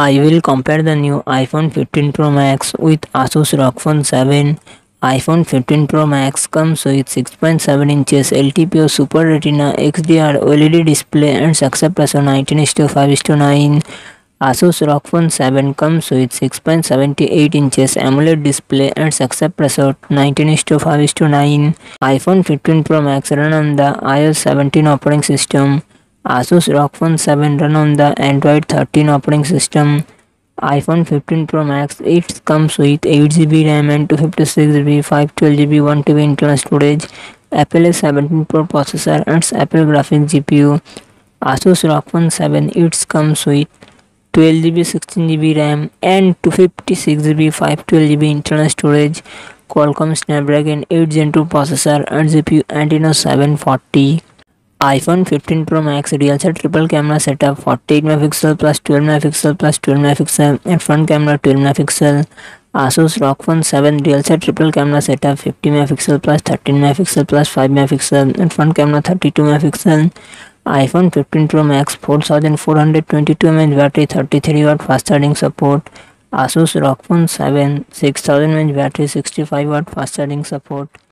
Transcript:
I will compare the new iPhone 15 Pro Max with Asus ROG Phone 7. iPhone 15 Pro Max comes with 6.7 inches LTPO Super Retina XDR OLED display and success ratio 19:5:9. Asus ROG Phone 7 comes with 6.78 inches AMOLED display and success ratio 19:5:9. iPhone 15 Pro Max run on the iOS 17 operating system. Asus ROG Phone 7 run on the Android 13 operating system. iPhone 15 Pro Max it comes with 8GB RAM and 256GB, 512GB, 1TB internal storage, Apple A17 Pro processor and Apple graphics GPU. Asus ROG Phone 7 it comes with 12GB, 16GB RAM and 256GB, 512GB internal storage, Qualcomm Snapdragon 8 Gen 2 processor and GPU Adreno 740 iPhone 15 pro max rear sir triple camera setup 48 megapixel plus 12 megapixel plus 12 megapixel and front camera 12 megapixel Asus ROG phone seven rear से triple camera setup 50 megapixel plus 13 megapixel plus 5 megapixel and front camera 32 megapixel iPhone 15 pro max 4422 MH battery 33 watt fast charging support Asus ROG phone seven six thousand M battery sixty five watt fast charging support